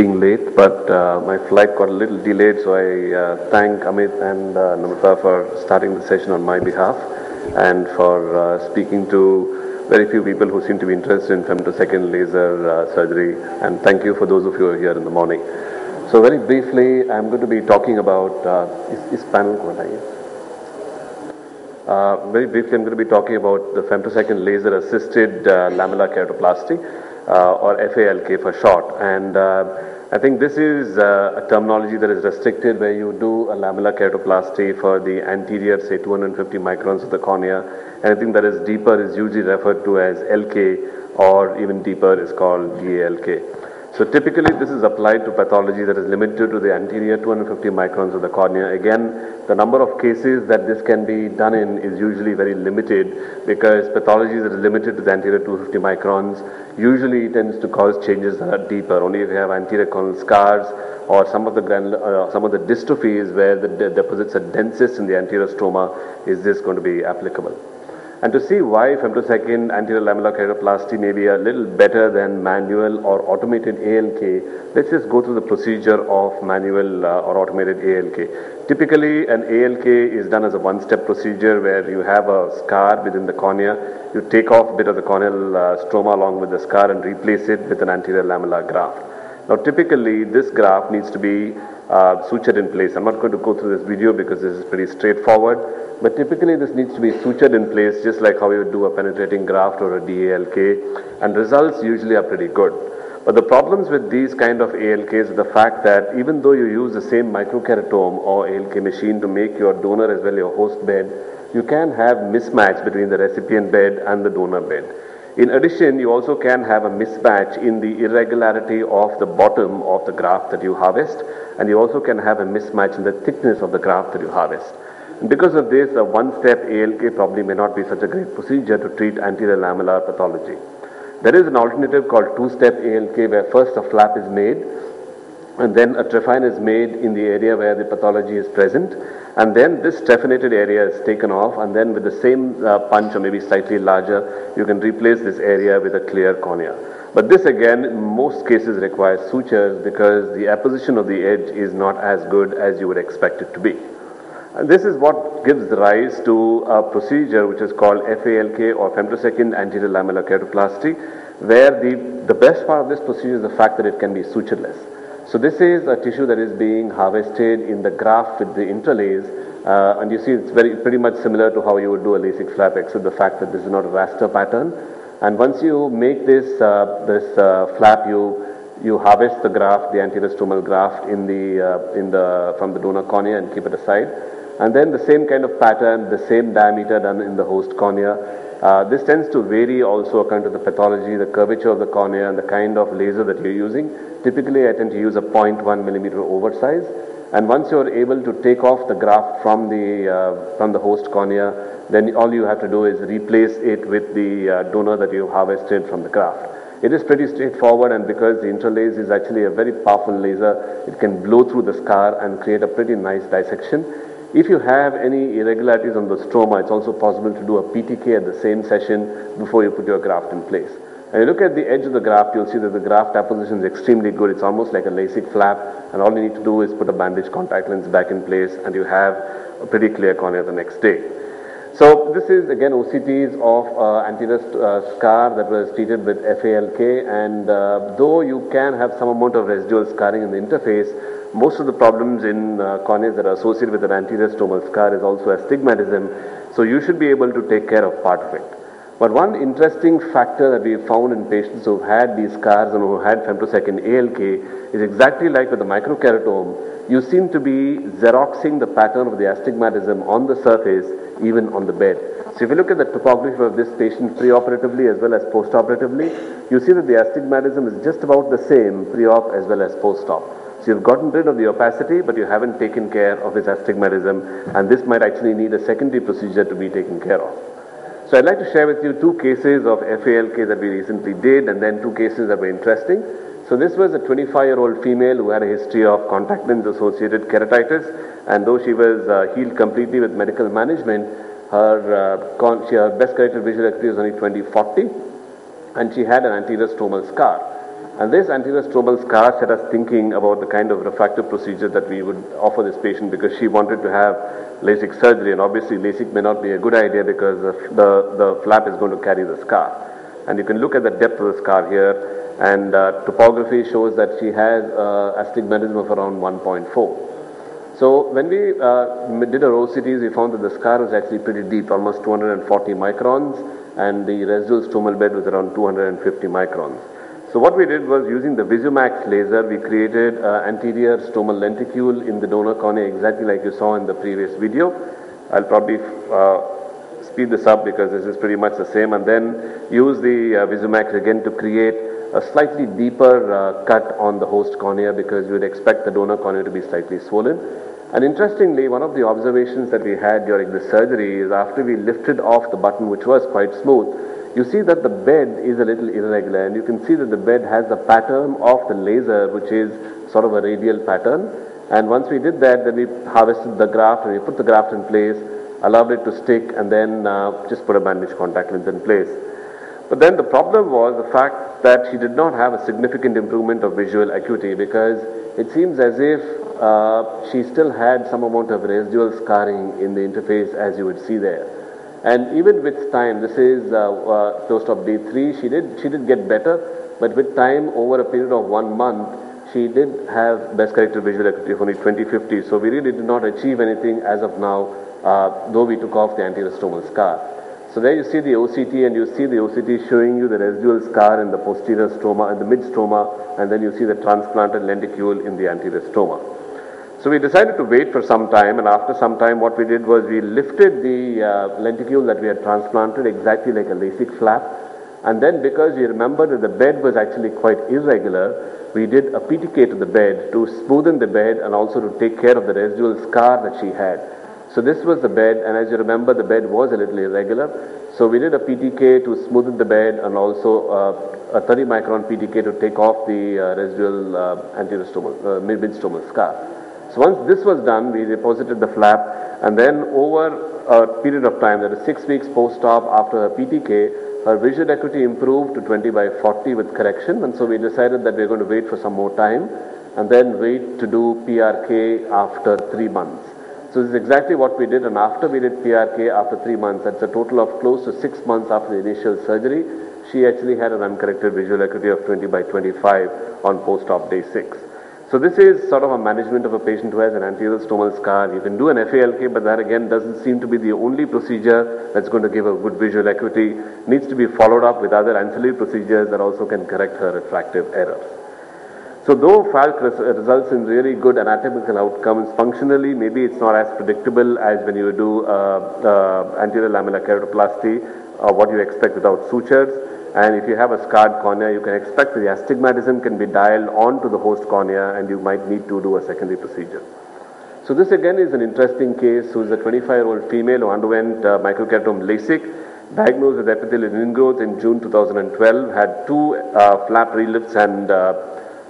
being late, but uh, my flight got a little delayed, so I uh, thank Amit and uh, Namrata for starting the session on my behalf and for uh, speaking to very few people who seem to be interested in femtosecond laser uh, surgery. And thank you for those of you who are here in the morning. So very briefly, I'm going to be talking about uh, is, is panel uh, very briefly, I'm going to be talking about the femtosecond laser assisted uh, lamellar keratoplasty, uh, or FALK for short. And uh, I think this is uh, a terminology that is restricted where you do a lamellar keratoplasty for the anterior, say 250 microns of the cornea. Anything that is deeper is usually referred to as LK, or even deeper is called DALK. So typically this is applied to pathology that is limited to the anterior 250 microns of the cornea. Again, the number of cases that this can be done in is usually very limited because pathology that is limited to the anterior 250 microns usually tends to cause changes that are deeper. Only if you have anterior corneal scars or some of the uh, some of the dystrophies where the de deposits are densest in the anterior stroma is this going to be applicable. And to see why femtosecond anterior lamellar keratoplasty may be a little better than manual or automated ALK, let's just go through the procedure of manual uh, or automated ALK. Typically, an ALK is done as a one-step procedure where you have a scar within the cornea, you take off a bit of the corneal uh, stroma along with the scar and replace it with an anterior lamellar graft. Now, typically, this graft needs to be uh, sutured in place. I'm not going to go through this video because this is pretty straightforward, but typically this needs to be sutured in place just like how you would do a penetrating graft or a DALK, and results usually are pretty good. But the problems with these kind of ALKs is the fact that even though you use the same microkeratome or ALK machine to make your donor as well your host bed, you can have mismatch between the recipient bed and the donor bed. In addition, you also can have a mismatch in the irregularity of the bottom of the graft that you harvest, and you also can have a mismatch in the thickness of the graft that you harvest. And because of this, a one-step ALK probably may not be such a great procedure to treat anterior lamellar pathology. There is an alternative called two-step ALK where first a flap is made and then a trephine is made in the area where the pathology is present and then this trephinated area is taken off and then with the same uh, punch or maybe slightly larger you can replace this area with a clear cornea. But this again in most cases requires sutures because the apposition of the edge is not as good as you would expect it to be. And this is what gives rise to a procedure which is called FALK or femtosecond anterior lamellar keratoplasty where the, the best part of this procedure is the fact that it can be sutureless. So this is a tissue that is being harvested in the graft with the IntraLase, uh, and you see it's very pretty much similar to how you would do a LASIK flap, except the fact that this is not a raster pattern. And once you make this uh, this uh, flap, you you harvest the graft, the anterior stromal graft, in the uh, in the from the donor cornea and keep it aside. And then the same kind of pattern, the same diameter done in the host cornea. Uh, this tends to vary also according to the pathology, the curvature of the cornea, and the kind of laser that you're using. Typically, I tend to use a 0.1 millimeter oversize. And once you're able to take off the graft from the, uh, from the host cornea, then all you have to do is replace it with the uh, donor that you harvested from the graft. It is pretty straightforward and because the IntraLase is actually a very powerful laser, it can blow through the scar and create a pretty nice dissection. If you have any irregularities on the stroma, it's also possible to do a PTK at the same session before you put your graft in place. And you look at the edge of the graft, you'll see that the graft apposition is extremely good. It's almost like a LASIK flap, and all you need to do is put a bandage contact lens back in place, and you have a pretty clear cornea the next day. So this is again OCTs of uh, anterior uh, scar that was treated with FALK, and uh, though you can have some amount of residual scarring in the interface, most of the problems in uh, corneas that are associated with an anterior stromal scar is also astigmatism. So you should be able to take care of part of it. But one interesting factor that we found in patients who've had these scars and who had femtosecond ALK is exactly like with the microkeratome, you seem to be xeroxing the pattern of the astigmatism on the surface, even on the bed. So if you look at the topography of this patient preoperatively as well as postoperatively, you see that the astigmatism is just about the same pre-op as well as post-op. So you've gotten rid of the opacity, but you haven't taken care of his astigmatism, and this might actually need a secondary procedure to be taken care of. So I'd like to share with you two cases of FALK that we recently did and then two cases that were interesting. So this was a 25-year-old female who had a history of contact lens associated keratitis and though she was uh, healed completely with medical management, her, uh, her best corrected visual acuity was only 2040 and she had an anterior stromal scar. And this anterior stromal scar set us thinking about the kind of refractive procedure that we would offer this patient because she wanted to have LASIK surgery and obviously LASIK may not be a good idea because the, the, the flap is going to carry the scar. And you can look at the depth of the scar here and uh, topography shows that she has uh, astigmatism of around 1.4. So when we uh, did our OCTs, we found that the scar was actually pretty deep, almost 240 microns, and the residual stromal bed was around 250 microns. So what we did was using the Visumax laser, we created uh, anterior stromal lenticule in the donor cornea exactly like you saw in the previous video. I'll probably uh, speed this up because this is pretty much the same and then use the uh, Visumax again to create a slightly deeper uh, cut on the host cornea because you would expect the donor cornea to be slightly swollen. And interestingly, one of the observations that we had during the surgery is after we lifted off the button, which was quite smooth, you see that the bed is a little irregular and you can see that the bed has the pattern of the laser which is sort of a radial pattern and once we did that then we harvested the graft and we put the graft in place allowed it to stick and then uh, just put a bandage contact lens in place. But then the problem was the fact that she did not have a significant improvement of visual acuity because it seems as if uh, she still had some amount of residual scarring in the interface as you would see there. And even with time, this is uh, uh, close to day three, she did, she did get better, but with time, over a period of one month, she did have best corrected visual acuity of only 2050. So we really did not achieve anything as of now, uh, though we took off the anterior stromal scar. So there you see the OCT and you see the OCT showing you the residual scar in the posterior stroma and the mid stroma and then you see the transplanted lenticule in the anterior stroma. So we decided to wait for some time and after some time what we did was we lifted the uh, lenticule that we had transplanted exactly like a LASIK flap and then because we remembered that the bed was actually quite irregular, we did a PTK to the bed to smoothen the bed and also to take care of the residual scar that she had. So this was the bed and as you remember the bed was a little irregular. So we did a PTK to smoothen the bed and also uh, a 30 micron PTK to take off the uh, residual uh, anterior stromal, uh, mid-stromal scar. So once this was done, we deposited the flap and then over a period of time, that is six weeks post-op after her PTK, her visual acuity improved to 20 by 40 with correction and so we decided that we're going to wait for some more time and then wait to do PRK after three months. So this is exactly what we did and after we did PRK after three months, that's a total of close to six months after the initial surgery, she actually had an uncorrected visual acuity of 20 by 25 on post-op day six. So this is sort of a management of a patient who has an anterior stromal scar. You can do an FALK, but that again doesn't seem to be the only procedure that's going to give a good visual acuity. Needs to be followed up with other ancillary procedures that also can correct her refractive errors. So though FALK res results in really good anatomical outcomes, functionally maybe it's not as predictable as when you do uh, uh, anterior lamellar keratoplasty, uh, what you expect without sutures. And if you have a scarred cornea, you can expect that the astigmatism can be dialed onto the host cornea and you might need to do a secondary procedure. So this again is an interesting case who is a 25-year-old female who underwent uh, microkeratome LASIK, diagnosed with epithelial ingrowth in June 2012, had two uh, flap relifts and uh,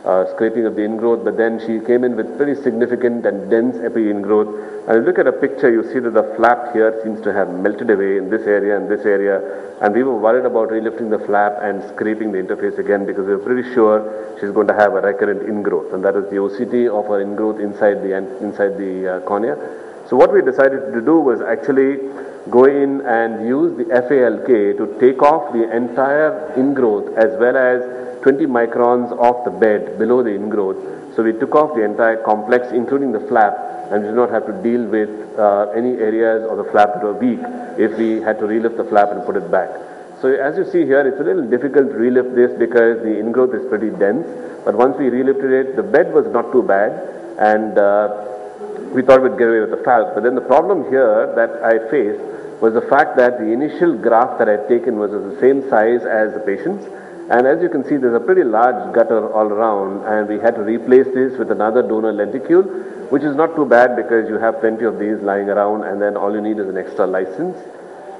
uh, scraping of the ingrowth, but then she came in with pretty significant and dense epi ingrowth. And you look at a picture, you see that the flap here seems to have melted away in this area and this area. And we were worried about relifting the flap and scraping the interface again because we were pretty sure she's going to have a recurrent ingrowth. And that is the OCT of her ingrowth inside the, inside the uh, cornea. So what we decided to do was actually go in and use the FALK to take off the entire ingrowth as well as 20 microns off the bed below the ingrowth. So we took off the entire complex, including the flap, and did not have to deal with uh, any areas of the flap that were weak if we had to relift the flap and put it back. So as you see here, it's a little difficult to relift this because the ingrowth is pretty dense. But once we relifted it, the bed was not too bad, and uh, we thought we'd get away with the flap. But then the problem here that I faced was the fact that the initial graft that I'd taken was of the same size as the patient's, and as you can see, there's a pretty large gutter all around, and we had to replace this with another donor lenticule, which is not too bad because you have plenty of these lying around, and then all you need is an extra license.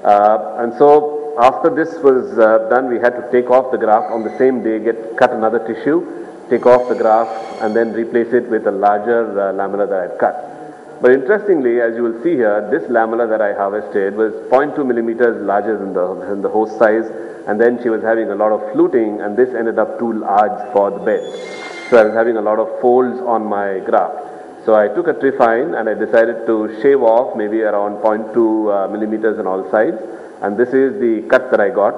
Uh, and so after this was uh, done, we had to take off the graft on the same day, get cut another tissue, take off the graft, and then replace it with a larger uh, lamella that I'd cut. But interestingly, as you will see here, this lamella that I harvested was 0.2 millimeters larger than the, than the host size and then she was having a lot of fluting, and this ended up too large for the bed. So I was having a lot of folds on my graft. So I took a trephine and I decided to shave off maybe around 0.2 uh, millimeters on all sides. And this is the cut that I got.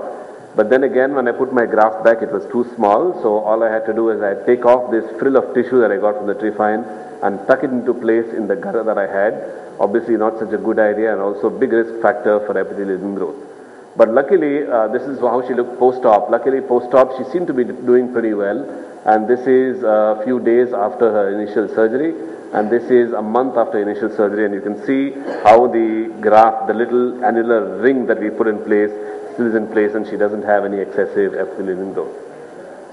But then again, when I put my graft back, it was too small. So all I had to do is I take off this frill of tissue that I got from the trephine and tuck it into place in the gutter that I had. Obviously not such a good idea and also big risk factor for epithelial ingrowth. But luckily, uh, this is how she looked post-op. Luckily, post-op, she seemed to be doing pretty well. And this is a few days after her initial surgery and this is a month after initial surgery and you can see how the graft, the little annular ring that we put in place still is in place and she doesn't have any excessive epithelial growth.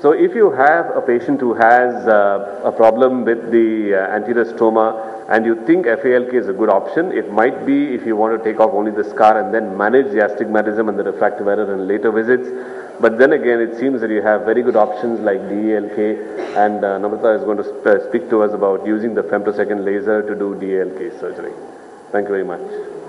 So if you have a patient who has uh, a problem with the uh, anterior stroma and you think FALK is a good option, it might be if you want to take off only the scar and then manage the astigmatism and the refractive error in later visits. But then again, it seems that you have very good options like DELK, and uh, Namrata is going to sp uh, speak to us about using the femtosecond laser to do DELK surgery. Thank you very much.